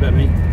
about me.